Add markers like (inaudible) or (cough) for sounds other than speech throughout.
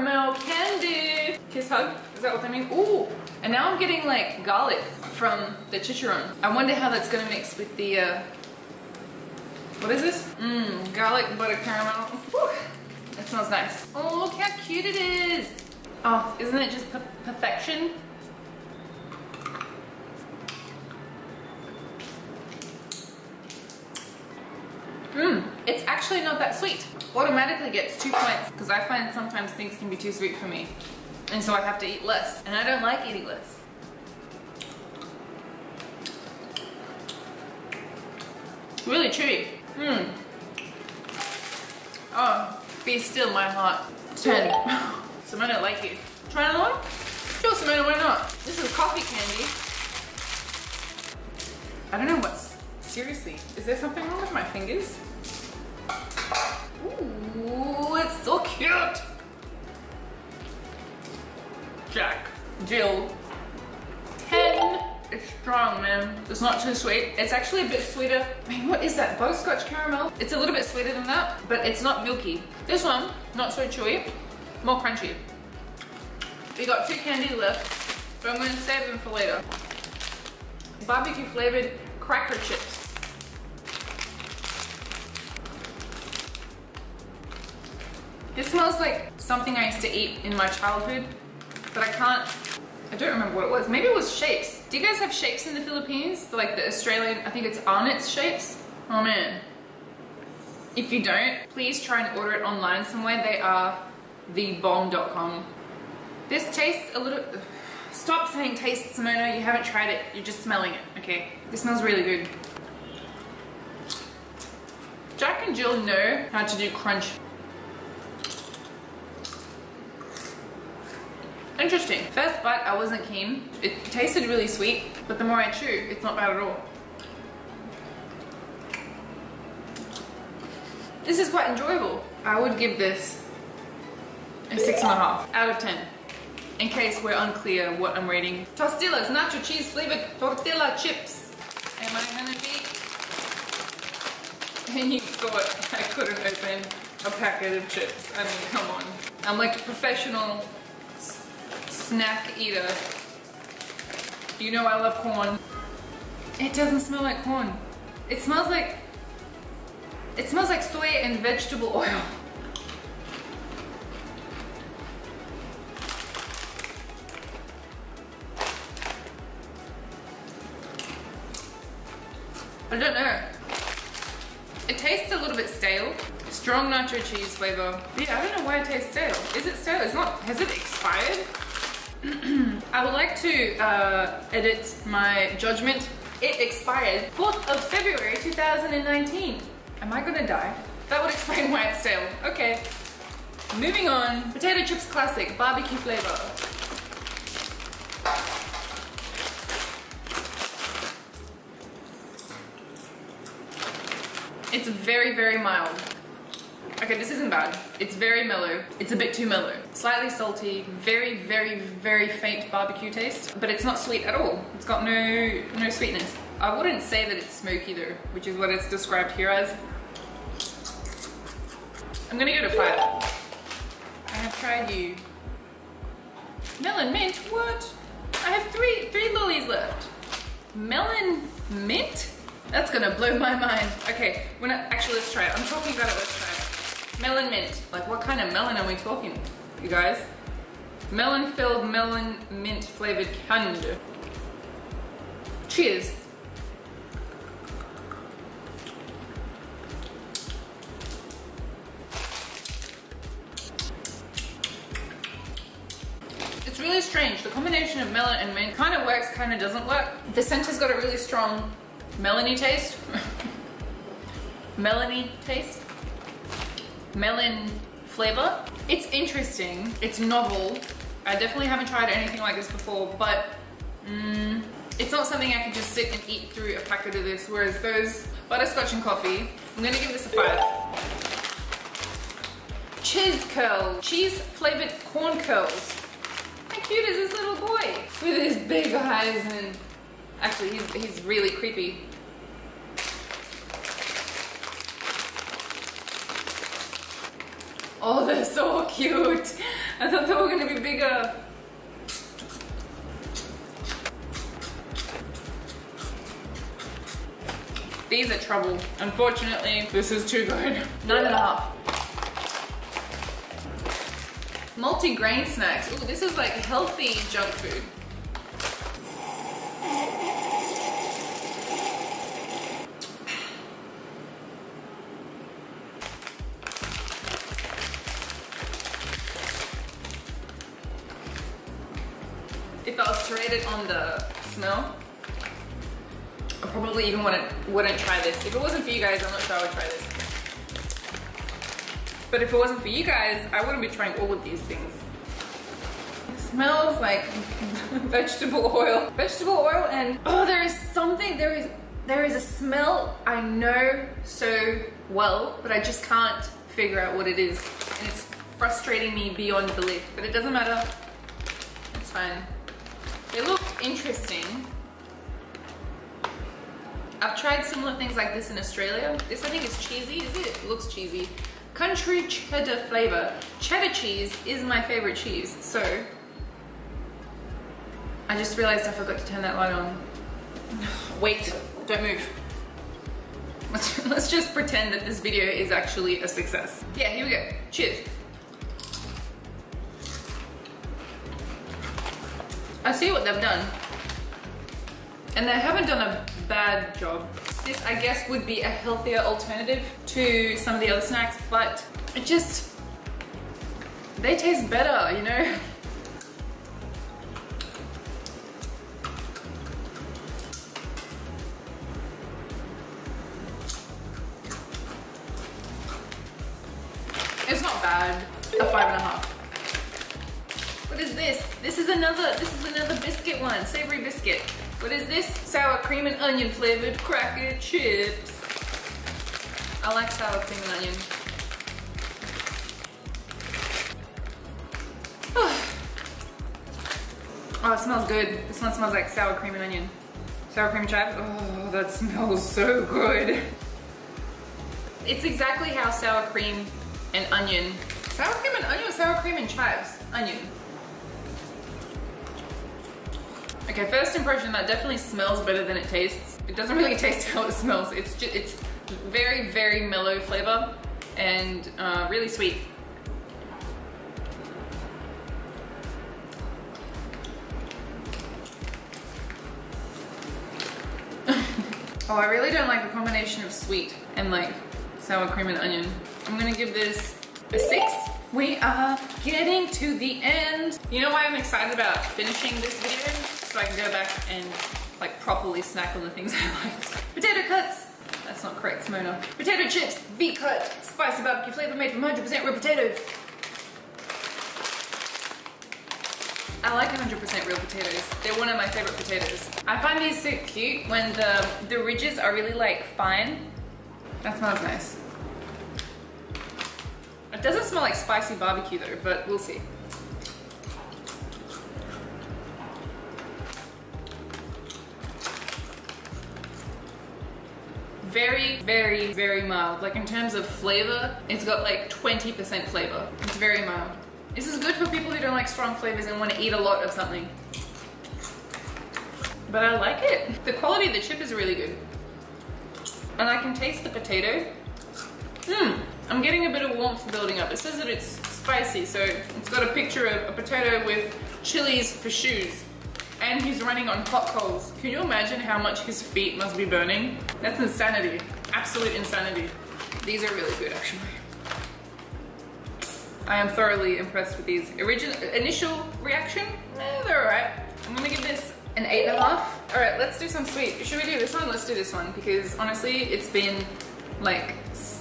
caramel candy. Kiss hug, is that what they mean? Ooh, and now I'm getting like garlic from the chicharron. I wonder how that's gonna mix with the, uh, what is this? Mmm, garlic butter caramel. That smells nice. Oh, look how cute it is. Oh, isn't it just per perfection? Mmm, it's actually not that sweet. Automatically gets two points because I find sometimes things can be too sweet for me. And so I have to eat less. And I don't like eating less. Really chewy. Mmm. Oh, be still my heart. 10. (laughs) Simona, like you. Try another one? Sure, Simona, why not? This is coffee candy. I don't know what's, seriously, is there something wrong with my fingers? Ooh, it's so cute. Jack, Jill, 10. It's strong, man. It's not too sweet. It's actually a bit sweeter. I mean, what is that? Butterscotch caramel? It's a little bit sweeter than that, but it's not milky. This one, not so chewy, more crunchy. We got two candies left, but I'm gonna save them for later. Barbecue flavored cracker chips. This smells like something I used to eat in my childhood, but I can't, I don't remember what it was. Maybe it was shapes. Do you guys have shapes in the Philippines? Like the Australian, I think it's Arnott's shapes. Oh man. If you don't, please try and order it online somewhere. They are thebomb.com. This tastes a little, stop saying taste Simona, you haven't tried it, you're just smelling it, okay? This smells really good. Jack and Jill know how to do crunch Interesting. First bite, I wasn't keen. It tasted really sweet, but the more I chew, it's not bad at all. This is quite enjoyable. I would give this a six and a half out of 10. In case we're unclear what I'm reading. Tostillas, nacho cheese flavored tortilla chips. Am I gonna be? (laughs) And you thought I couldn't open a packet of chips. I mean, come on. I'm like a professional snack eater. You know I love corn. It doesn't smell like corn. It smells like, it smells like soy and vegetable oil. I don't know. It tastes a little bit stale. Strong nacho cheese flavor. Yeah, I don't know why it tastes stale. Is it stale? It's not, has it? (clears throat) I would like to uh, edit my judgment. It expired 4th of February 2019. Am I gonna die? That would explain why it's stale. Okay. Moving on. Potato chips classic, barbecue flavor. It's very, very mild. Okay, this isn't bad. It's very mellow. It's a bit too mellow. Slightly salty, very, very, very faint barbecue taste, but it's not sweet at all. It's got no, no sweetness. I wouldn't say that it's smoky though, which is what it's described here as. I'm gonna go to five. I have tried you. Melon mint, what? I have three, three lollies left. Melon mint? That's gonna blow my mind. Okay, we're not, actually let's try it. I'm talking about it. Melon mint. Like what kind of melon are we talking, you guys? Melon filled melon mint flavored candy. Cheers. It's really strange. The combination of melon and mint kind of works, kind of doesn't work. The center's got a really strong melony taste. (laughs) melony taste melon flavor. It's interesting, it's novel. I definitely haven't tried anything like this before, but mm, it's not something I can just sit and eat through a packet of this, whereas those butterscotch and coffee, I'm gonna give this a five. Cheese curl, cheese flavored corn curls. How cute is this little boy? With his big eyes and actually he's, he's really creepy. Oh, they're so cute. I thought they were gonna be bigger. These are trouble. Unfortunately, this is too good. Nine and a half. Multi-grain snacks. Ooh, this is like healthy junk food. It on the smell, I probably even wouldn't, wouldn't try this. If it wasn't for you guys, I'm not sure I would try this. But if it wasn't for you guys, I wouldn't be trying all of these things. It smells like (laughs) vegetable oil. Vegetable oil and, oh, there is something, there is, there is a smell I know so well, but I just can't figure out what it is. And it's frustrating me beyond belief, but it doesn't matter. It's fine. They look interesting. I've tried similar things like this in Australia. This I think is cheesy, is it? It looks cheesy. Country cheddar flavor. Cheddar cheese is my favorite cheese, so I just realized I forgot to turn that light on. (sighs) Wait, don't move. Let's, (laughs) let's just pretend that this video is actually a success. Yeah, here we go. Cheers. I see what they've done. And they haven't done a bad job. This, I guess, would be a healthier alternative to some of the other snacks, but it just, they taste better, you know? It's not bad. A five and a half. What is this? This is another, this is another biscuit one, savory biscuit. What is this? Sour cream and onion flavored cracker chips. I like sour cream and onion. (sighs) Oh, it smells good. This one smells like sour cream and onion. Sour cream and chives. Oh, that smells so good. It's exactly how sour cream and onion. Sour cream and onion, sour cream and chives. Onion. Okay, first impression, that definitely smells better than it tastes. It doesn't really (laughs) taste how it smells. It's just, it's very, very mellow flavor and uh, really sweet. oh, I really don't like the combination of sweet and like sour cream and onion. I'm gonna give this a six. We are getting to the end. You know why I'm excited about finishing this video? So I can go back and like properly snack on the things (laughs) I liked. Potato cuts. That's not correct, Simona. Potato chips, V-cut, spicy barbecue flavor made from 100% real potatoes. I like 100% real potatoes. They're one of my favorite potatoes. I find these so cute when the, the ridges are really like fine. That smells nice. It doesn't smell like spicy barbecue though, but we'll see. Very, very, very mild. Like in terms of flavor, it's got like 20% flavor. It's very mild. This is good for people who don't like strong flavors and want to eat a lot of something. But I like it. The quality of the chip is really good. And I can taste the potato. Mmm, I'm getting a bit of warmth building up. It says that it's spicy, so it's got a picture of a potato with chilies for shoes. And he's running on hot coals. Can you imagine how much his feet must be burning? That's insanity. Absolute insanity. These are really good, actually. I am thoroughly impressed with these. Original, initial reaction, eh, they're alright. I'm gonna give this an eight and a half. All right, let's do some sweet. Should we do this one? Let's do this one because honestly, it's been like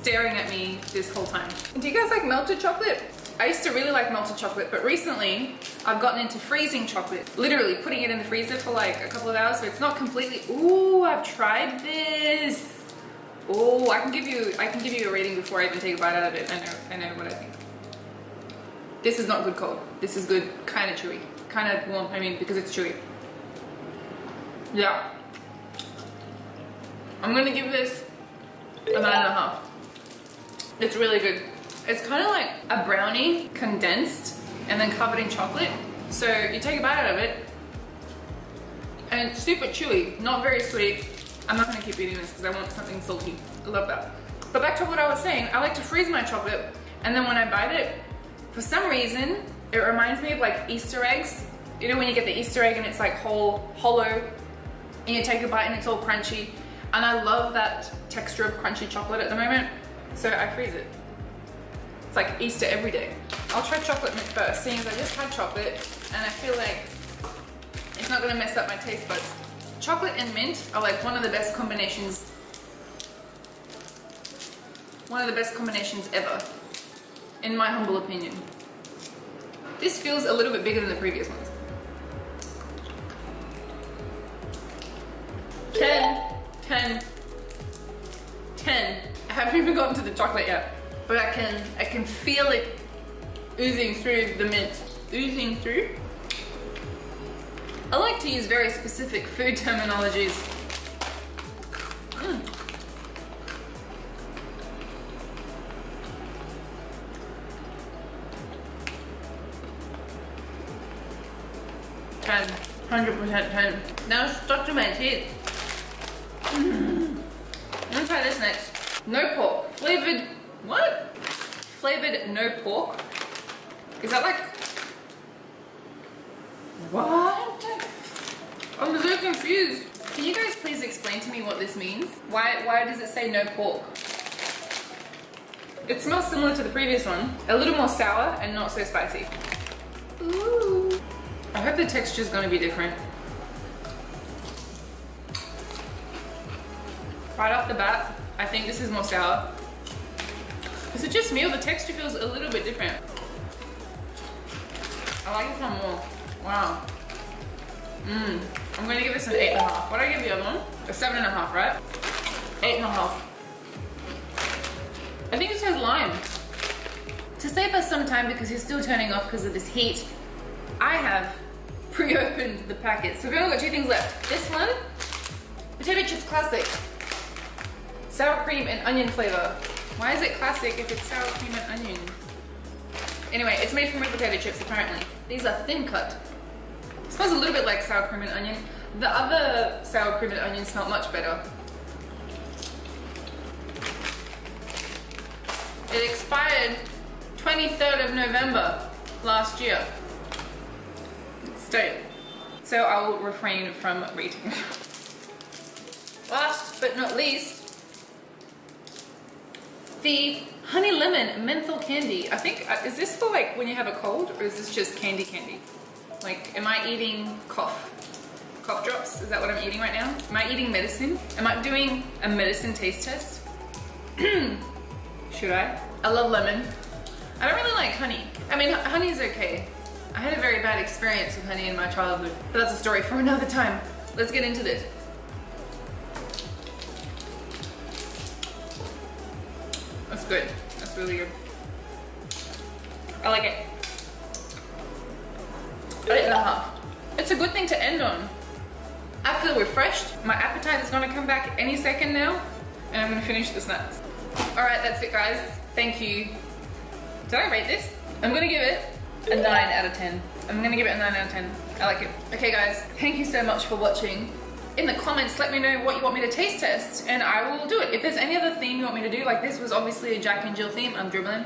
staring at me this whole time. Do you guys like melted chocolate? I used to really like melted chocolate, but recently I've gotten into freezing chocolate. Literally putting it in the freezer for like a couple of hours so it's not completely, ooh, I've tried this. Oh, I can give you, I can give you a rating before I even take a bite out of it. I know, I know what I think. This is not good cold. This is good, kind of chewy. Kind of warm, I mean, because it's chewy. Yeah. I'm gonna give this a nine and a half. It's really good. It's kind of like a brownie condensed and then covered in chocolate. So you take a bite out of it and it's super chewy, not very sweet. I'm not gonna keep eating this because I want something salty. I love that. But back to what I was saying, I like to freeze my chocolate and then when I bite it, for some reason, it reminds me of like Easter eggs. You know when you get the Easter egg and it's like whole, hollow, and you take a bite and it's all crunchy. And I love that texture of crunchy chocolate at the moment, so I freeze it. It's like Easter every day. I'll try chocolate mint first, seeing as I just had chocolate and I feel like it's not gonna mess up my taste buds. Chocolate and mint are like one of the best combinations one of the best combinations ever, in my humble opinion. This feels a little bit bigger than the previous ones. 10, 10, 10. Even gotten to the chocolate yet, but I can, I can feel it oozing through the mint. Oozing through? I like to use very specific food (laughs) terminologies. Mm. 10. 100% 10. Now it's stuck to my teeth. Mm. Let me try this next. No pork. Flavored, what? Flavored no pork. Is that like, what? I'm so confused. Can you guys please explain to me what this means? Why, why does it say no pork? It smells similar to the previous one. A little more sour and not so spicy. Ooh. I hope the texture is going to be different. Right off the bat, I think this is more sour. Is it just me or the texture feels a little bit different? I like this one more. Wow. Mmm. I'm gonna give this an eight and a half. What did I give the other one? A seven and a half, right? Eight and a half. I think this has lime. To save us some time because you're still turning off because of this heat, I have pre-opened the packet. So we've only got two things left. This one, potato chips classic. Sour cream and onion flavor. Why is it classic if it's sour cream and onion? Anyway, it's made from real potato chips apparently. These are thin cut. It smells a little bit like sour cream and onion. The other sour cream and onion smell much better. It expired 23rd of November last year. Stay. So I will refrain from reading. (laughs) Last but not least, the honey lemon menthol candy. I think, uh, is this for like when you have a cold or is this just candy candy? Like, am I eating cough? Cough drops? Is that what I'm eating right now? Am I eating medicine? Am I doing a medicine taste test? (clears throat) Should I? I love lemon. I don't really like honey. I mean, honey's okay. I had a very bad experience with honey in my childhood, but that's a story for another time. Let's get into this. That's good. That's really good. I like it. Eight and a half. It's a good thing to end on. I feel refreshed. My appetite is gonna come back any second now, and I'm gonna finish the snacks. All right, that's it guys. Thank you. Did I rate this? I'm gonna give it a 9 out of 10. I'm gonna give it a 9 out of 10. I like it. Okay guys, thank you so much for watching. In the comments, let me know what you want me to taste test and I will do it. If there's any other theme you want me to do, like this was obviously a Jack and Jill theme, I'm dribbling.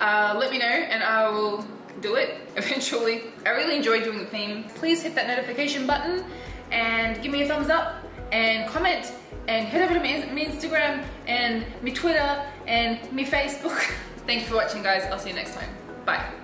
Uh, let me know and I will do it (laughs) eventually. I really enjoyed doing the theme. Please hit that notification button and give me a thumbs up and comment and head over to my Instagram and my Twitter and my Facebook. (laughs) Thank you for watching guys. I'll see you next time. Bye.